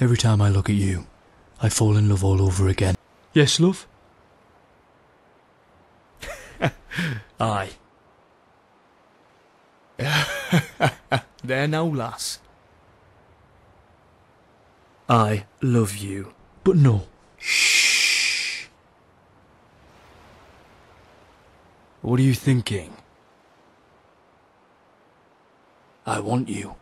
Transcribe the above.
Every time I look at you, I fall in love all over again. Yes, love? Aye. there now, lass. I love you. But no. Shh. What are you thinking? I want you.